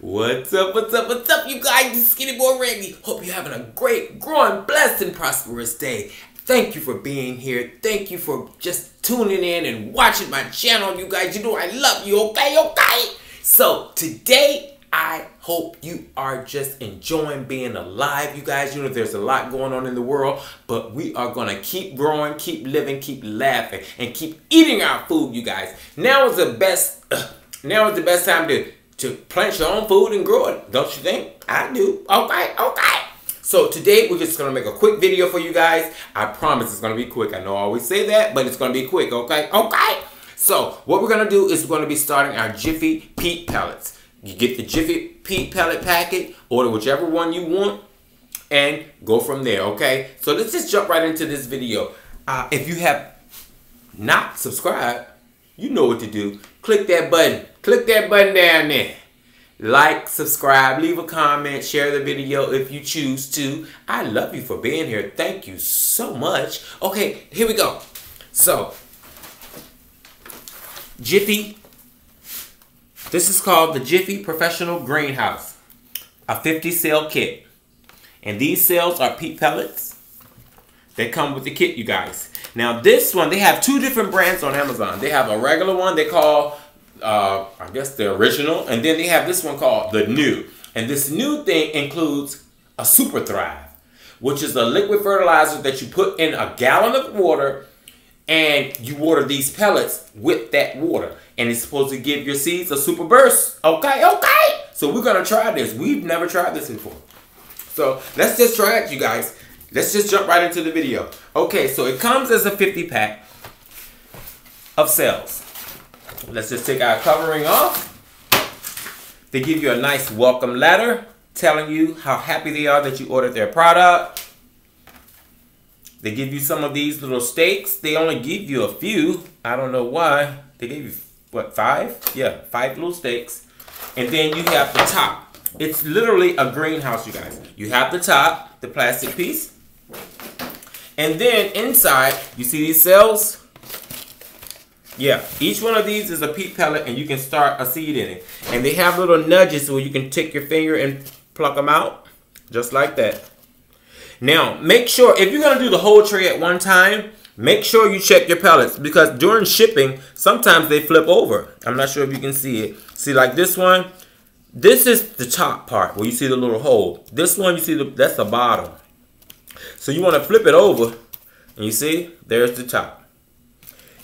What's up, what's up, what's up, you guys? This is Skinny Boy Randy. Hope you're having a great, growing, blessed, and prosperous day. Thank you for being here. Thank you for just tuning in and watching my channel, you guys. You know I love you, okay, okay? So, today, I hope you are just enjoying being alive, you guys. You know, there's a lot going on in the world, but we are going to keep growing, keep living, keep laughing, and keep eating our food, you guys. Now is the best, uh, now is the best time to to plant your own food and grow it. Don't you think? I do. Okay, okay. So today we're just gonna make a quick video for you guys. I promise it's gonna be quick. I know I always say that, but it's gonna be quick, okay? Okay. So what we're gonna do is we're gonna be starting our Jiffy Peat Pellets. You get the Jiffy Peat Pellet packet, order whichever one you want, and go from there, okay? So let's just jump right into this video. Uh, if you have not subscribed, you know what to do. Click that button. Click that button down there. Like, subscribe, leave a comment, share the video if you choose to. I love you for being here. Thank you so much. Okay, here we go. So, Jiffy. This is called the Jiffy Professional Greenhouse. A 50 cell kit. And these cells are peat pellets. They come with the kit, you guys. Now this one, they have two different brands on Amazon. They have a regular one they call, uh, I guess the original, and then they have this one called the new. And this new thing includes a Super Thrive, which is a liquid fertilizer that you put in a gallon of water and you water these pellets with that water. And it's supposed to give your seeds a super burst. Okay, okay. So we're gonna try this. We've never tried this before. So let's just try it, you guys. Let's just jump right into the video. Okay, so it comes as a 50 pack of cells. Let's just take our covering off. They give you a nice welcome letter telling you how happy they are that you ordered their product. They give you some of these little stakes. They only give you a few. I don't know why. They gave you, what, five? Yeah, five little stakes. And then you have the top. It's literally a greenhouse, you guys. You have the top, the plastic piece. And then inside, you see these cells? Yeah, each one of these is a peat pellet and you can start a seed in it. And they have little nudges where you can take your finger and pluck them out, just like that. Now, make sure, if you're gonna do the whole tray at one time, make sure you check your pellets because during shipping, sometimes they flip over. I'm not sure if you can see it. See, like this one, this is the top part where you see the little hole. This one, you see, the, that's the bottom. So you want to flip it over. And you see, there's the top.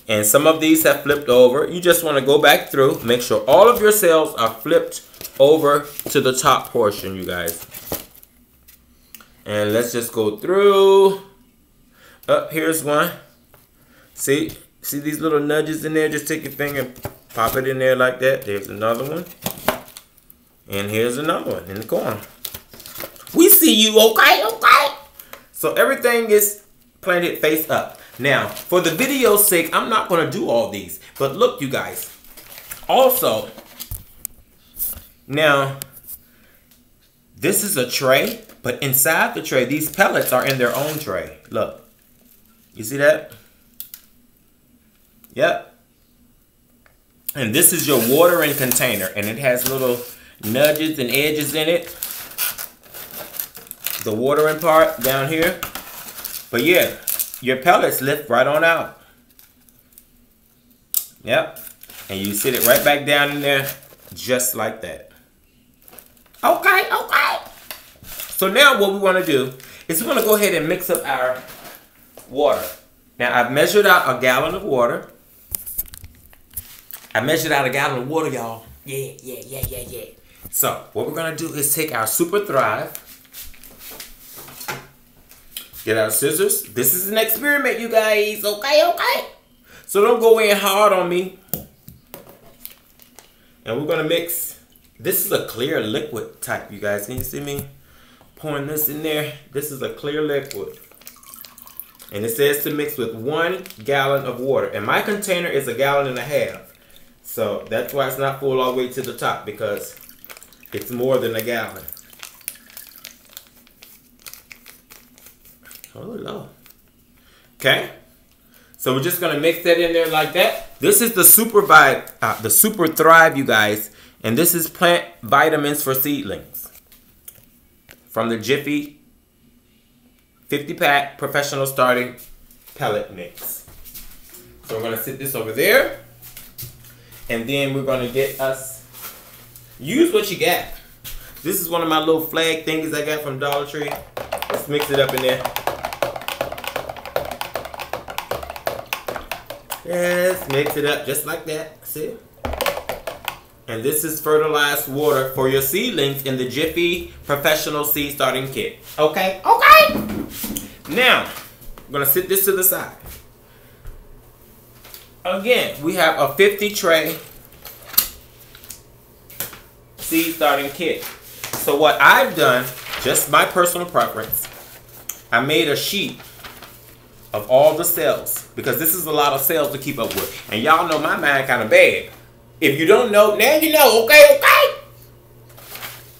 And some of these have flipped over. You just want to go back through. Make sure all of your cells are flipped over to the top portion, you guys. And let's just go through. Up, here's one. See? See these little nudges in there? Just take your finger pop it in there like that. There's another one. And here's another one in the corner. We see you, okay, okay. So everything is planted face up. Now, for the video's sake, I'm not going to do all these. But look, you guys. Also, now, this is a tray. But inside the tray, these pellets are in their own tray. Look. You see that? Yep. And this is your watering container. And it has little nudges and edges in it the watering part down here. But yeah, your pellets lift right on out. Yep. And you sit it right back down in there just like that. Okay, okay. So now what we want to do is we're going to go ahead and mix up our water. Now I've measured out a gallon of water. I measured out a gallon of water, y'all. Yeah, yeah, yeah, yeah, yeah. So what we're going to do is take our Super Thrive Get our scissors. This is an experiment, you guys. Okay, okay. So don't go in hard on me. And we're gonna mix. This is a clear liquid type, you guys. Can you see me pouring this in there? This is a clear liquid. And it says to mix with one gallon of water. And my container is a gallon and a half. So that's why it's not full all the way to the top because it's more than a gallon. Oh, no. Okay. So we're just gonna mix that in there like that. This is the Super Vibe, uh, the Super Thrive, you guys. And this is plant vitamins for seedlings from the Jiffy 50 pack professional starting pellet mix. So we're gonna sit this over there. And then we're gonna get us, use what you got. This is one of my little flag thingies I got from Dollar Tree. Let's mix it up in there. Yes, mix it up just like that. See? And this is fertilized water for your seedlings in the Jiffy Professional Seed Starting Kit. Okay? Okay! Now, I'm going to sit this to the side. Again, we have a 50 tray seed starting kit. So what I've done, just my personal preference, I made a sheet of all the cells because this is a lot of cells to keep up with. And y'all know my mind kind of bad. If you don't know, now you know, okay, okay?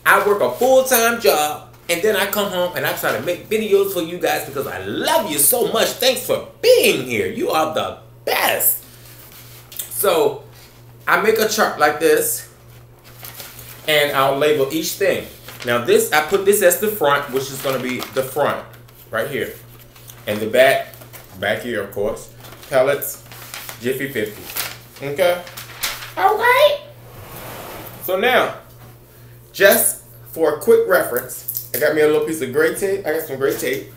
I work a full-time job and then I come home and I try to make videos for you guys because I love you so much. Thanks for being here. You are the best. So I make a chart like this and I'll label each thing. Now this, I put this as the front, which is going to be the front right here. And the back, back here of course, pellets, Jiffy 50. Okay? Okay. So now, just for a quick reference, I got me a little piece of gray tape. I got some gray tape.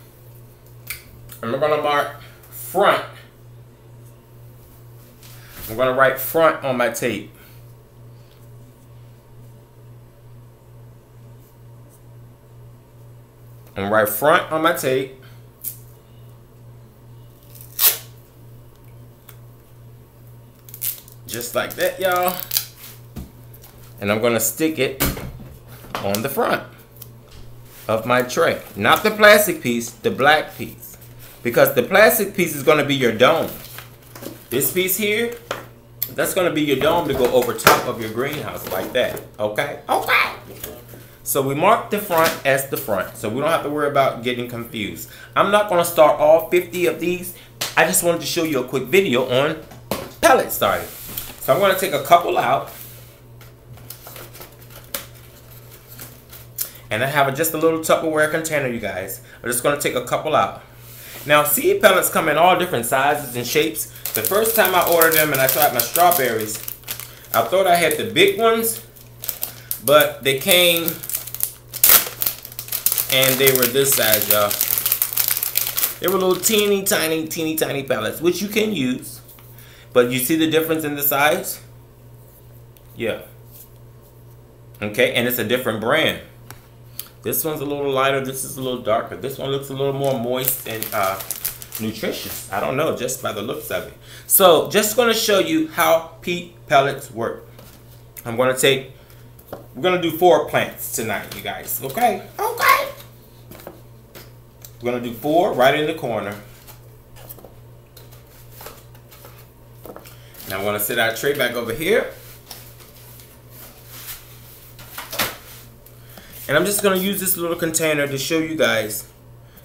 I'm gonna mark front. I'm gonna write front on my tape. I'm write front on my tape. just like that, y'all. And I'm gonna stick it on the front of my tray. Not the plastic piece, the black piece. Because the plastic piece is gonna be your dome. This piece here, that's gonna be your dome to go over top of your greenhouse like that, okay? Okay. So we mark the front as the front, so we don't have to worry about getting confused. I'm not gonna start all 50 of these. I just wanted to show you a quick video on pellet starting. So I'm going to take a couple out. And I have just a little Tupperware container, you guys. I'm just going to take a couple out. Now, seed pellets come in all different sizes and shapes. The first time I ordered them and I tried my strawberries, I thought I had the big ones, but they came and they were this size, y'all. They were little teeny tiny, teeny tiny pellets, which you can use. But you see the difference in the size? Yeah. Okay, and it's a different brand. This one's a little lighter. This is a little darker. This one looks a little more moist and uh, nutritious. I don't know, just by the looks of it. So, just going to show you how peat pellets work. I'm going to take, we're going to do four plants tonight, you guys. Okay? Okay. We're going to do four right in the corner. Now I want to set our tray back over here. And I'm just going to use this little container to show you guys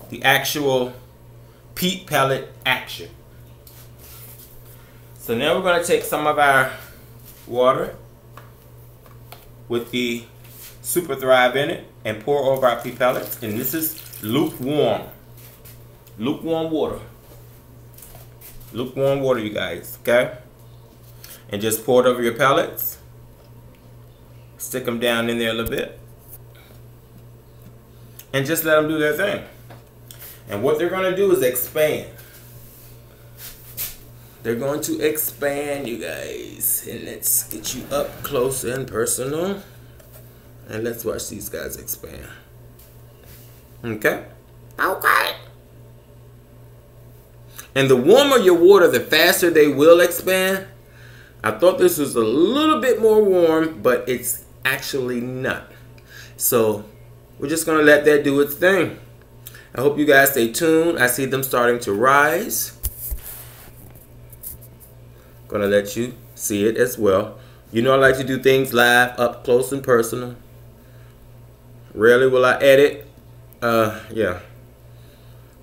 the actual peat pellet action. So now we're going to take some of our water with the Super Thrive in it and pour over our peat pellets. And this is lukewarm. Lukewarm water. Lukewarm water, you guys, okay? and just pour it over your pellets. Stick them down in there a little bit. And just let them do their thing. And what they're going to do is expand. They're going to expand, you guys. And let's get you up close and personal. And let's watch these guys expand. Okay? Okay. And the warmer your water, the faster they will expand. I thought this was a little bit more warm, but it's actually not. So we're just going to let that do its thing. I hope you guys stay tuned. I see them starting to rise. Gonna let you see it as well. You know I like to do things live, up close and personal. Rarely will I edit. Uh, yeah.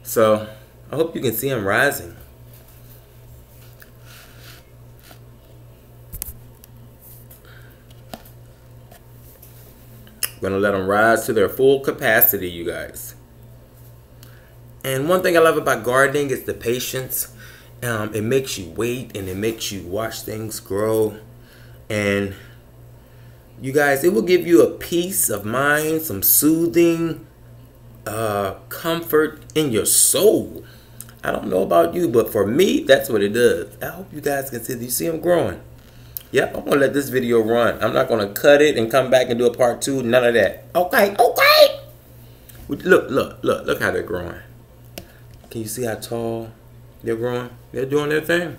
So, I hope you can see them rising. We're gonna let them rise to their full capacity, you guys. And one thing I love about gardening is the patience. Um, it makes you wait and it makes you watch things grow. And you guys, it will give you a peace of mind, some soothing uh, comfort in your soul. I don't know about you, but for me, that's what it does. I hope you guys can see. You see them growing. Yep, I'm gonna let this video run. I'm not gonna cut it and come back and do a part two. None of that. Okay, okay. Look, look, look, look how they're growing. Can you see how tall they're growing? They're doing their thing.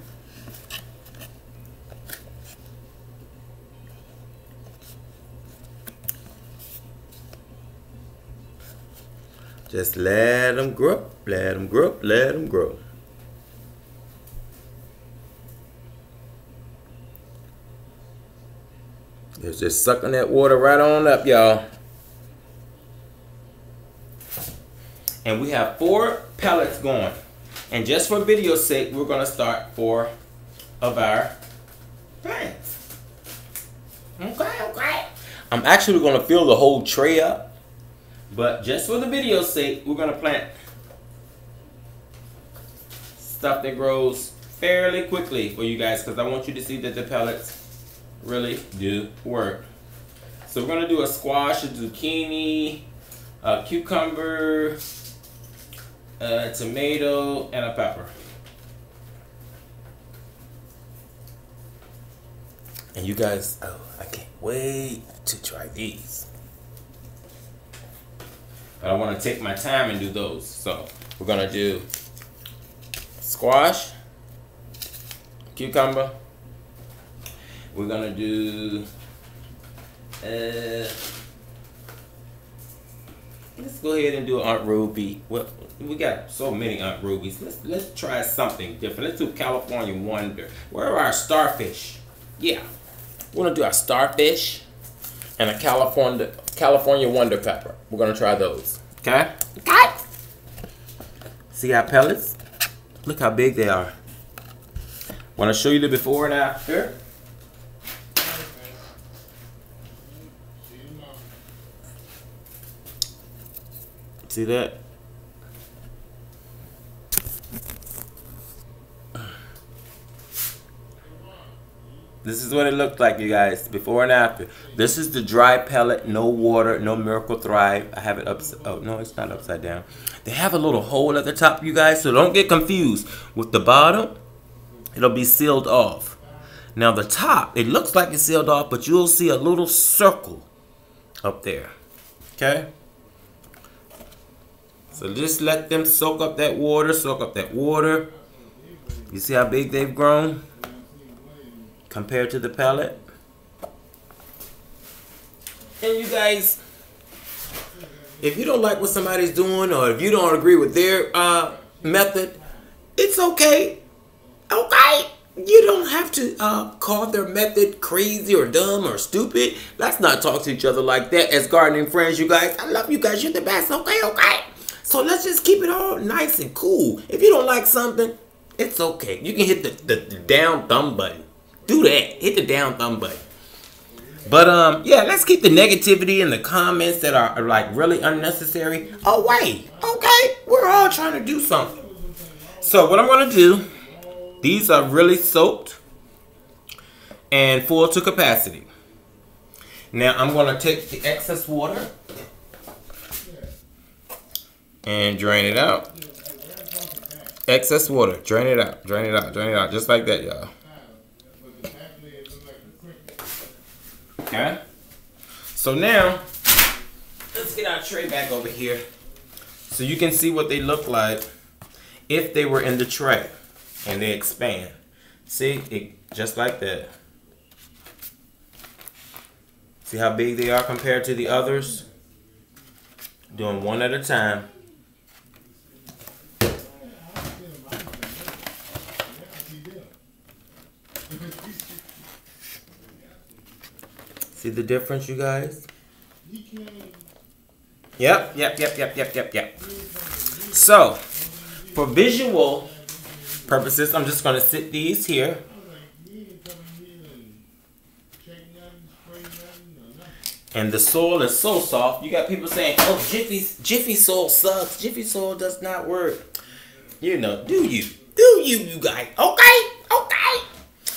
Just let them grow, let them grow, let them grow. It's just sucking that water right on up, y'all. And we have four pellets going. And just for video sake, we're to start four of our plants. Okay, okay. I'm actually to fill the whole tray up. But just for the video's sake, we're going to plant stuff that grows fairly quickly for you guys because I want you to see that the pellets really do work. So we're going to do a squash, a zucchini, a cucumber, a tomato, and a pepper. And you guys, oh, I can't wait to try these. But I want to take my time and do those. So we're going to do squash, cucumber. We're going to do... Uh, let's go ahead and do Aunt Ruby. Well, we got so many Aunt Rubies. Let's let's try something different. Let's do California Wonder. Where are our starfish? Yeah, we're gonna do our starfish and a California California Wonder Pepper. We're gonna try those. Okay. Okay. See our pellets? Look how big they are. Want to show you the before and after? See that? This is what it looked like, you guys, before and after. This is the dry pellet, no water, no Miracle Thrive. I have it up. Oh no, it's not upside down. They have a little hole at the top, you guys, so don't get confused. With the bottom, it'll be sealed off. Now the top, it looks like it's sealed off, but you'll see a little circle up there. Okay. So just let them soak up that water, soak up that water. You see how big they've grown compared to the palette. And you guys, if you don't like what somebody's doing or if you don't agree with their uh, method, it's okay. Okay. You don't have to uh, call their method crazy or dumb or stupid. Let's not talk to each other like that as gardening friends, you guys. I love you guys. You're the best. Okay, okay. So let's just keep it all nice and cool. If you don't like something, it's okay. You can hit the, the, the down thumb button. Do that. Hit the down thumb button. But um, yeah, let's keep the negativity and the comments that are, are like really unnecessary away. Okay, we're all trying to do something. So what I'm gonna do, these are really soaked and full to capacity. Now I'm gonna take the excess water and drain it out. Excess water, drain it out, drain it out, drain it out, just like that, y'all. Okay. So now, let's get our tray back over here so you can see what they look like if they were in the tray and they expand. See, it just like that. See how big they are compared to the others? Doing one at a time. See the difference, you guys? Yep, yep, yep, yep, yep, yep, yep. So, for visual purposes, I'm just going to sit these here. And the soil is so soft. You got people saying, oh, Jiffy, Jiffy soil sucks. Jiffy soil does not work. You know, do you? Do you, you guys? Okay, okay.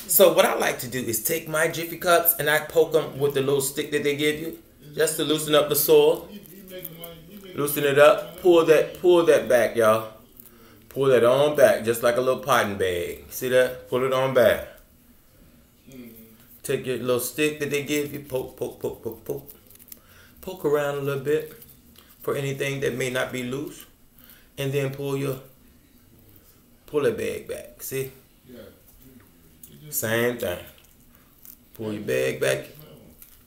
So what I like to do is take my Jiffy cups and I poke them with the little stick that they give you, just to loosen up the soil. Loosen it up. Pull that, pull that back, y'all. Pull that on back, just like a little potting bag. See that? Pull it on back. Take your little stick that they give you, poke, poke, poke, poke, poke. Poke around a little bit for anything that may not be loose. And then pull your, pull that bag back. See? Same thing. Pull your bag back.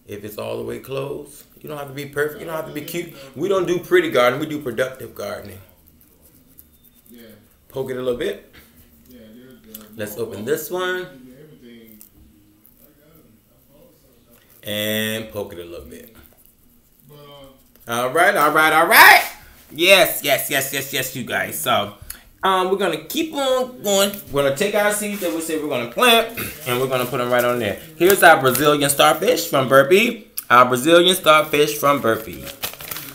If it's all the way closed, you don't have to be perfect. You don't have to be cute. We don't do pretty gardening. We do productive gardening. Poke it a little bit. Let's open this one. and poke it a little bit. Uh, all right, all right, all right. Yes, yes, yes, yes, yes, you guys. So, um, we're gonna keep on going. We're gonna take our seeds that we said we're gonna plant, and we're gonna put them right on there. Here's our Brazilian starfish from Burpee. Our Brazilian starfish from Burpee.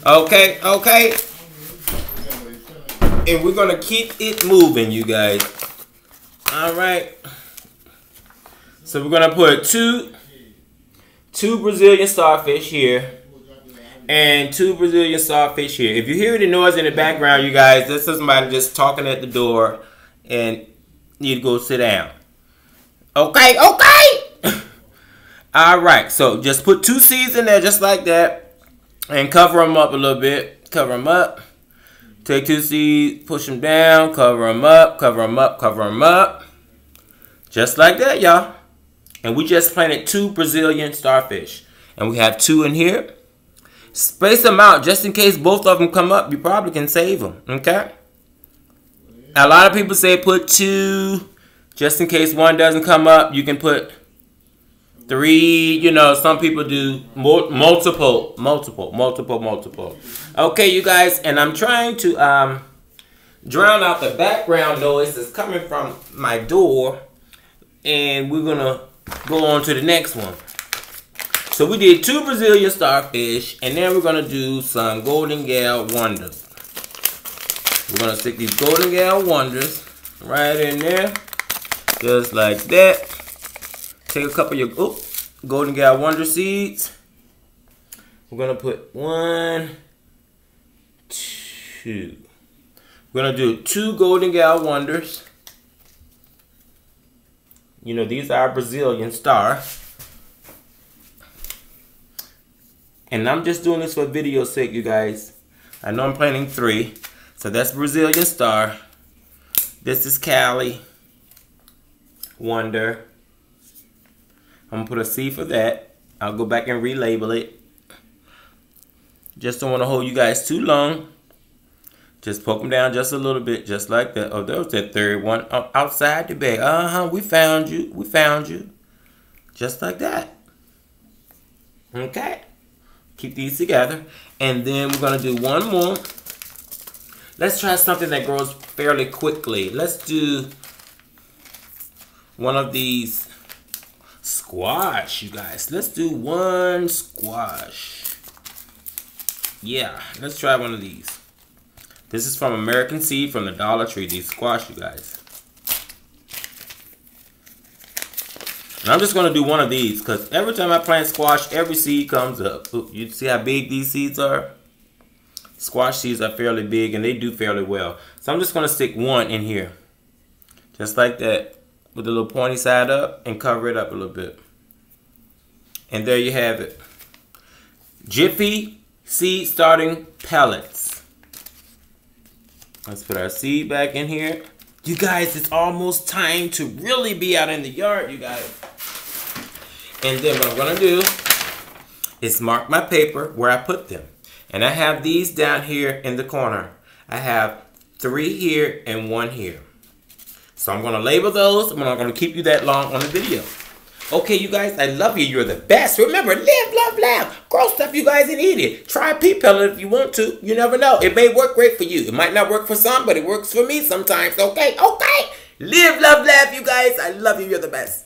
Okay, okay. And we're gonna keep it moving, you guys. All right. So we're gonna put two two Brazilian starfish here and two Brazilian starfish here. If you hear the noise in the background, you guys, this is somebody just talking at the door and to go sit down. Okay, okay. All right, so just put two seeds in there just like that and cover them up a little bit. Cover them up. Take two seeds, push them down, cover them up, cover them up, cover them up. Just like that, y'all. And we just planted two Brazilian starfish. And we have two in here. Space them out just in case both of them come up. You probably can save them. Okay? A lot of people say put two just in case one doesn't come up. You can put three. You know, some people do multiple, multiple, multiple, multiple. Okay, you guys. And I'm trying to um, drown out the background noise that's coming from my door. And we're to go on to the next one. So we did two Brazilian starfish, and then we're gonna do some Golden Cal Wonders. We're gonna stick these Golden Cal Wonders right in there, just like that. Take a couple of your oh, Golden Cal Wonder seeds. We're gonna put one, two. We're gonna do two Golden Cal Wonders. You know, these are Brazilian star. And I'm just doing this for video sake, you guys. I know I'm planting three. So that's Brazilian star. This is Cali. Wonder. I'm going to put a C for that. I'll go back and relabel it. Just don't want to hold you guys too long. Just poke them down just a little bit, just like that. Oh, there was that third one outside the bag. Uh-huh, we found you. We found you. Just like that. Okay. Keep these together. And then we're going to do one more. Let's try something that grows fairly quickly. Let's do one of these squash, you guys. Let's do one squash. Yeah, let's try one of these. This is from American Seed from the Dollar Tree. These squash, you guys. And I'm just going to do one of these because every time I plant squash, every seed comes up. You see how big these seeds are? Squash seeds are fairly big and they do fairly well. So I'm just going to stick one in here. Just like that. With the little pointy side up and cover it up a little bit. And there you have it. Jiffy seed starting pellets. Let's put our seed back in here. You guys, it's almost time to really be out in the yard, you guys. And then what I'm gonna do is mark my paper where I put them. And I have these down here in the corner. I have three here and one here. So I'm gonna label those. I'm not gonna keep you that long on the video. Okay, you guys, I love you. You're the best. Remember, live, love, laugh. Grow stuff, you guys, and eat it. Try peat pellet if you want to. You never know. It may work great for you. It might not work for some, but it works for me sometimes. Okay, okay. Live, love, laugh, you guys. I love you. You're the best.